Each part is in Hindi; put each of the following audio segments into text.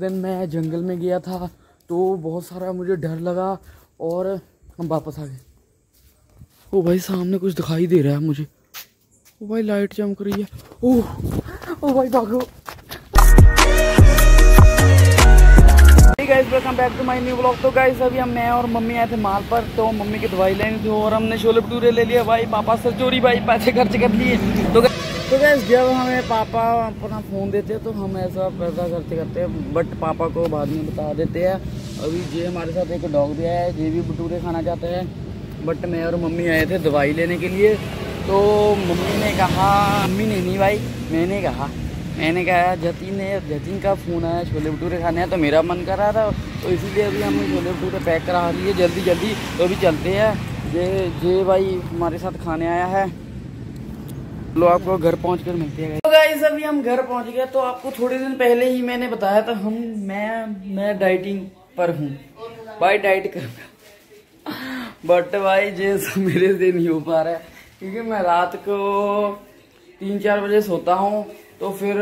दिन मैं जंगल में गया था तो बहुत सारा मुझे डर लगा और हम वापस आ गए। ओ भाई, सामने कुछ दिखाई दे रहा है मुझे। ओ भाई, लाइट चमक रही है। ओह ओ भाई, भागो। Guys welcome back to my new blog तो गाइस अभी हम मैं और मम्मी आए थे माल पर तो मम्मी की दवाई लेनी थी और हमने छोले भटूरे ले लिए। भाई, पापा से चोरी, भाई, पैसे खर्च कर लिए। तो तो गैस जब हमें पापा अपना फ़ोन देते हैं तो हम ऐसा पैसा खर्च करते हैं बट पापा को बाद में बता देते हैं। अभी जे हमारे साथ एक डॉग भी आया है, जे भी भटूरे खाना चाहते हैं बट मैं और मम्मी आए थे दवाई लेने के लिए। तो मम्मी ने कहा, मम्मी ने नहीं भाई, मैंने कहा मैंने कहा, जतिन ने, जतिन का फ़ोन आया छोले भटूरे खाने हैं तो मेरा मन कर रहा था तो इसीलिए अभी हम छोले भटूरे पैक करा लिए जल्दी जल्दी तो अभी चलते हैं। जे जे भाई हमारे साथ खाने आया है लो आपको घर पहुँच कर मिलते हैं। तो गाइस अभी हम घर पहुँच गए तो आपको थोड़े दिन पहले ही मैंने बताया था हम मैं मैं डाइटिंग पर हूँ। भाई डाइट कर बट भाई जे मेरे से नहीं हो पा रहा है क्योंकि मैं रात को तीन चार बजे सोता हूँ तो फिर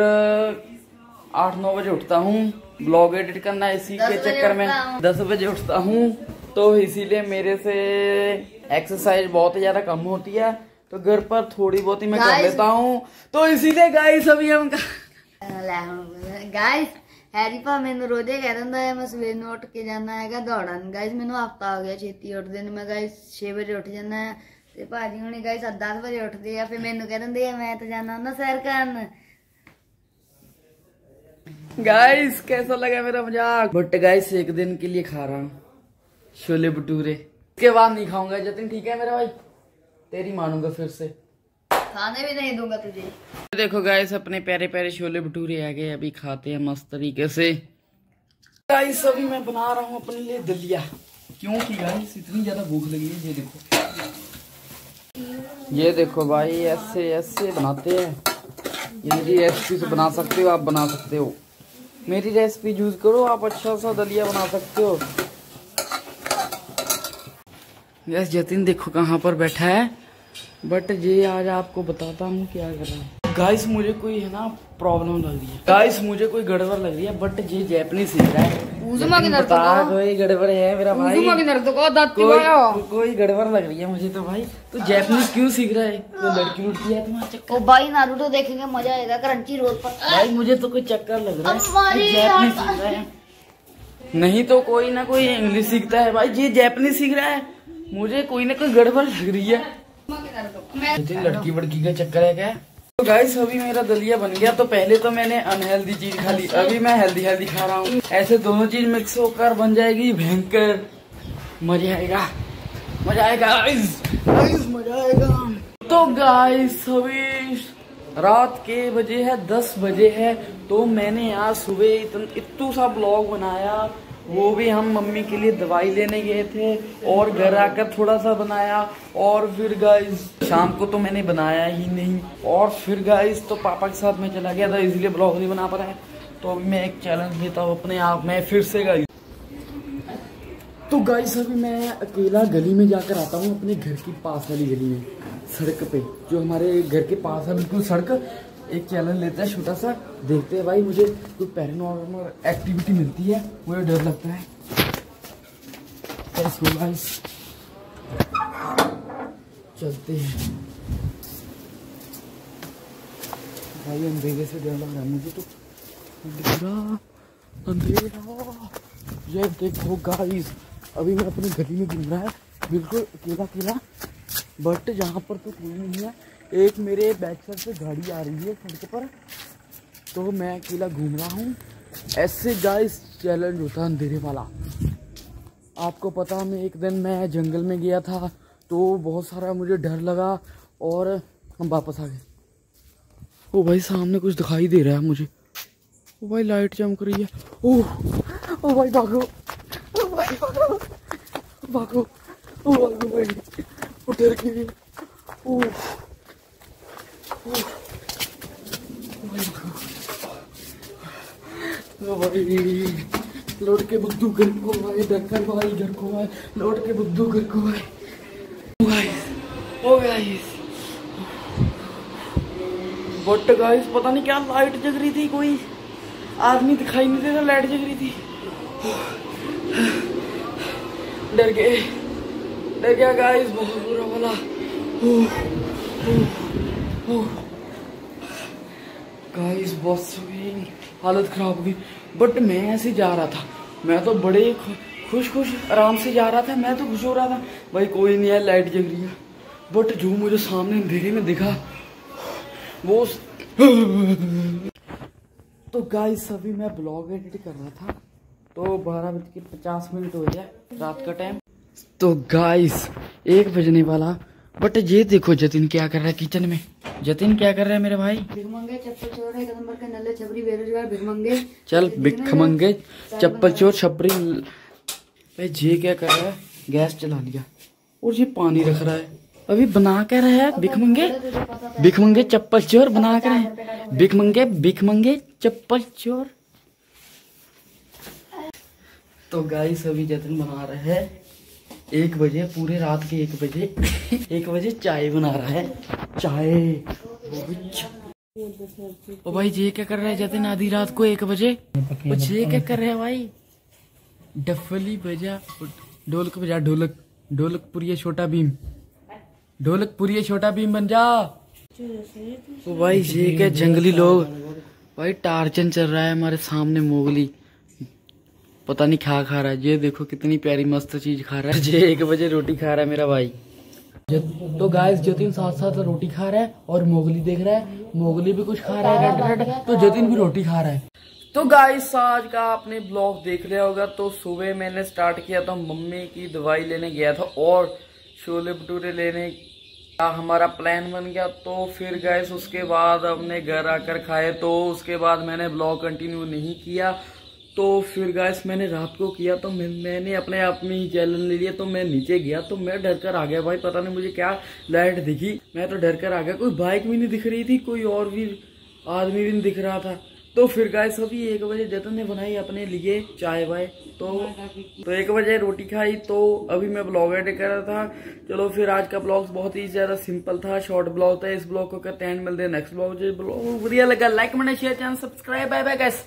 आठ नौ बजे उठता हूँ। ब्लॉग एडिट करना इसी के चक्कर में दस बजे उठता हूँ तो इसीलिए मेरे से एक्सरसाइज बहुत ज़्यादा कम होती है। तो घर पर थोड़ी बहुत ही मैं कर लेता हूँ तो इसीलिए गाइस अभी हम ਗਾਇਸ ਹੈਰੀ ਭਾ ਮੈਨੂੰ ਰੋਜ਼ੇ ਕਹਿ ਦਿੰਦਾ ਹੈ ਮੈਂ ਸਵੇਰ ਨੂੰ ਉੱਠ ਕੇ ਜਾਣਾ ਹੈਗਾ ਦੌੜਨ ਗਾਇਸ ਮੈਨੂੰ ਹਫਤਾ ਹੋ ਗਿਆ ਛੇਤੀ ਉੱਠਦੇ ਨੂੰ ਮੈਂ ਗਾਇਸ 6 ਵਜੇ ਉੱਠ ਜਾਂਦਾ ਹੈ ਤੇ ਭਾਜੀ ਹੁਣੇ ਗਾਇਸ 10 ਵਜੇ ਉੱਠਦੇ ਆ ਫਿਰ ਮੈਨੂੰ ਕਹਿ ਦਿੰਦੇ ਆ ਮੈਂ ਤਾਂ ਜਾਣਾ ਹੁੰਦਾ ਸੈਰ ਕਰਨ गाइस कैसा लगा मेरा मजाक बट गाइस एक दिन के लिए खा रहा हूँ छोले भटूरे इसके बाद नहीं खाऊंगा जतिन ठीक है मेरा भाई तेरी मानूँगा फिर से। खाने भी नहीं दूँगा तुझे। देखो गाइस अपने प्यारे प्यारे छोले भटूरे आ गए अभी खाते हैं मस्त तरीके से। गाइस अभी मैं बना रहा हूँ अपने लिए दलिया। क्योंकि गाइस इतनी ज़्यादा भूख लगी है ये देखो। ये देखो भाई ऐसे ऐसे बनाते हैं। ये मेरी रेसिपी से बना सकते हो आप बना सकते हो। मेरी रेसिपी यूज़ करो आप अच्छा सा दलिया बना सकते हो। यस जतिन देखो कहाँ पर बैठा है। बट ये आज आपको बताता हूँ क्या कर रहा है। गाइस मुझे कोई है ना प्रॉब्लम लग रही है। गाइस मुझे कोई गड़बड़ लग रही है बट ये जैपनीज सीख रहा है बता कोई गड़बड़ है मेरा भाई? कोई कोई गड़बड़ लग रही है मुझे तो भाई। तो जैपनीज क्यों सीख रहा है? तो लड़की लुड़की है तुम्हारा चक्कर। ओ भाई नारुतो देखेंगे मज़ा आएगा क्रंची रोड पर। भाई मुझे तो कोई चक्कर लग रहा है। जैपनीज सीख रहा है। नहीं तो कोई ना कोई इंग्लिश सीखता है। भाई ये जैपनीज सीख रहा है। मुझे कोई ना कोई गड़बड़ लग रही है। लड़की वड़की का चक्कर है क्या? तो गाइस अभी मेरा दलिया बन गया तो पहले तो मैंने अनहेल्दी चीज़ खा ली अभी मैं हेल्दी हेल्दी खा रहा हूँ। ऐसे दोनों चीज़ मिक्स होकर बन जाएगी भयंकर। मज़ा आएगा। मज़ा आएगा गाइस गाइस मज़ा आएगा। तो गाइस अभी रात के बजे है दस बजे है तो मैंने आज सुबह इतन इतू सा ब्लॉग बनाया। वो भी हम मम्मी के लिए दवाई लेने गए थे और घर आकर थोड़ा सा बनाया और फिर गाइस शाम को तो मैंने बनाया ही नहीं और फिर गाइस तो पापा के साथ मैं चला गया था, इसलिए ब्लॉग नहीं बना पा रहा है तो मैं एक चैलेंज लेता हूँ अपने आप में फिर से गाइस तो गाइस अभी मैं अकेला गली में जाकर आता हूँ, अपने घर की पास वाली गली में, सड़क पे, जो हमारे घर के पास है, बिल्कुल सड़क एक चैलेंज लेते हैं छोटा सा। देखते हैं भाई, मुझे कोई पैरानॉर्मल एक्टिविटी मिलती है? मुझे डर लगता है. चलते हैं। भाई अंधेरे से डर लग रहा है मुझे तो। अंधेरा अंधेरा। ये देखो गाइस अभी मैं अपनी गली में घूम रहा है। बिल्कुल अकेला अकेला बट जहाँ पर तो कोई नहीं है। एक मेरे बैक साइड से गाड़ी आ रही है सड़क पर। तो मैं अकेला घूम रहा हूँ। ऐसे गाइस चैलेंज होता है अंधेरे वाला। आपको पता मैं एक दिन मैं जंगल में गया था तो बहुत सारा मुझे डर लगा और हम वापस आ गए। ओ भाई, सामने कुछ दिखाई दे रहा है मुझे। ओ भाई लाइट चमक रही है। ओह ओ भाई, भागो। ओ भाई, भागो। भागो। ओ भागो भाई। ओ। ओह लौट के बुद्धू घर को आए भाई घर को आए लौट के बुद्धू घर को आए बट गाइस पता नहीं क्या लाइट जग रही थी कोई आदमी दिखाई नहीं देता लाइट जग रही थी डर गए डर गया गाइस बहुत बुरा वाला गाइस बस हालत खराब हो गई। बट मैं ऐसे जा रहा था। मैं तो बड़े खुश खुश आराम से जा रहा था। मैं तो खुश हो रहा था। भाई, कोई नहीं है, लाइट जग रही है। बट जो मुझे सामने अंधेरे में दिखा, वो तो गाइस अभी मैं ब्लॉग एडिट कर रहा था। तो बारह बज के पचास मिनट हो गया रात का टाइम तो गाइस एक बजने वाला बट ये देखो जतिन क्या कर रहा है किचन में। जतिन क्या कर रहा है मेरे भाई? भिखमंगे चप्पल चोर कदम के नल्ले छबरी बेरोजगार भिखमंगे चल भिखमंगे चप्पल चोर छपरी भाई ये क्या कर रहा है? गैस चला लिया। और ये पानी रख रहा है। अभी बना कर रहा है? भिखमंगे भिखमंगे चप्पल चोर बना कर रहे भिखमंगे भिखमंगे चप्पल चोर। तो गाइस अभी जतिन बना रहे है। एक बजे, पूरे रात के एक बजे एक बजे चाय बना रहा है। चाय ओ भाई ये क्या कर रहा है? जतिन आधी रात को एक बजे। ओ ये क्या कर रहा है भाई? डफली बजा ढोलक बजा, ढोलक ढोलक पुरिया छोटा भीम। ढोलक पुरिया छोटा भीम बन जा। तो भाई ये क्या जंगली लोग। भाई, टार्चन चल रहा है हमारे सामने, मोगली। पता नहीं खा खा रहा है। ये देखो कितनी प्यारी मस्त चीज़ खा रहा है। ये एक बजे रोटी खा रहा है मेरा भाई। तो गाइस जतिन साथ साथ रोटी खा रहा है और मोगली देख रहा है। मोगली भी कुछ खा रहा है रेड रेड तो जतिन भी रोटी खा रहा है। तो गाइस आज का आपने ब्लॉग देख लिया होगा। तो सुबह मैंने स्टार्ट किया था, मम्मी की दवाई लेने गया था और छोले भटूरे लेने का हमारा प्लान बन गया। तो फिर गैस उसके बाद हमने घर आकर खाए। तो उसके बाद मैंने ब्लॉग कंटिन्यू नहीं किया। तो फिर गैस मैंने रात को किया तो मैं, मैंने अपने आप में ही चैलेंज ले लिया तो मैं नीचे गया तो मैं डर कर आ गया भाई पता नहीं मुझे क्या लाइट दिखी। मैं तो डर कर आ गया कोई बाइक भी नहीं दिख रही थी कोई और भी आदमी भी नहीं दिख रहा था। तो फिर गैस अभी एक बजे जतन ने बनाई अपने लिए चाय वाय तो तो एक बजे रोटी खाई तो अभी मैं ब्लॉग एडिट कर रहा था। चलो फिर आज का ब्लॉग बहुत ही ज़्यादा सिंपल था शॉर्ट ब्लॉग था इस ब्लॉग को करते हैं नेक्स्ट ब्लॉग ब्लॉग बढ़िया लगा लाइक मैंने share channel subscribe bye bye guys